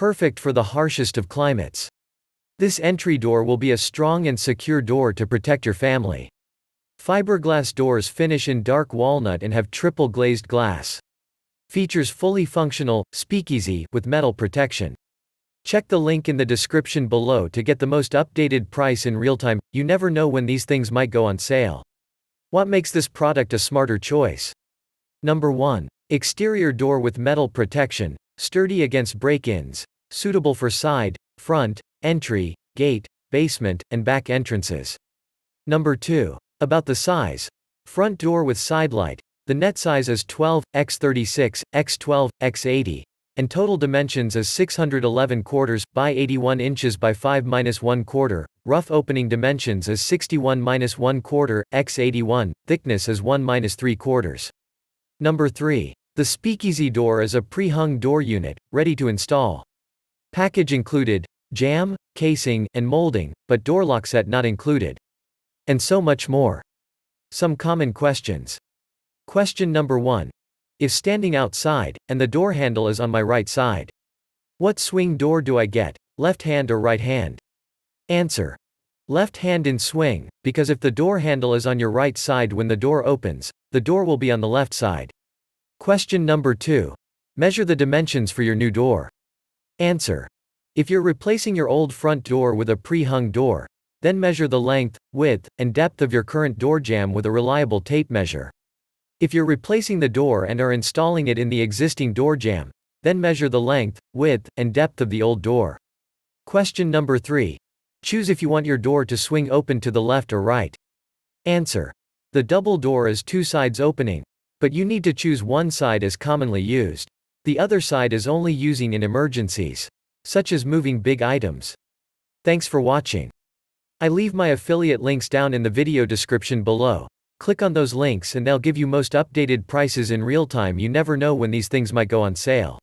perfect for the harshest of climates. This entry door will be a strong and secure door to protect your family. Fiberglass doors finish in dark walnut and have triple glazed glass. Features fully functional, speakeasy, with metal protection. Check the link in the description below to get the most updated price in real time, you never know when these things might go on sale. What makes this product a smarter choice? Number 1. Exterior door with metal protection, sturdy against break-ins, suitable for side, front, entry, gate, basement, and back entrances. Number 2. About the size. Front door with side light. The net size is 12 x 36 x 12 x 80 and total dimensions is 611 quarters by 81 inches by 5 minus 1 quarter. Rough opening dimensions is 61 minus 1 quarter x 81. Thickness is 1 minus 3 quarters. Number 3. The speakeasy door is a pre-hung door unit, ready to install. Package included jamb, casing, and molding, but door lock set not included. And so much more. Some common questions. Question number 1. If standing outside, and the door handle is on my right side. What swing door do I get, left hand or right hand? Answer. Left hand in swing, because if the door handle is on your right side when the door opens, the door will be on the left side. Question number 2. Measure the dimensions for your new door. Answer. If you're replacing your old front door with a pre-hung door, then measure the length, width, and depth of your current door jamb with a reliable tape measure. If you're replacing the door and are installing it in the existing door jamb, then measure the length, width, and depth of the old door. Question number 3. Choose if you want your door to swing open to the left or right. Answer. The double door is two sides opening, but you need to choose one side as commonly used. The other side is only using in emergencies, such as moving big items. Thanks for watching. I leave my affiliate links down in the video description below. Click on those links and they'll give you most updated prices in real time you never know when these things might go on sale.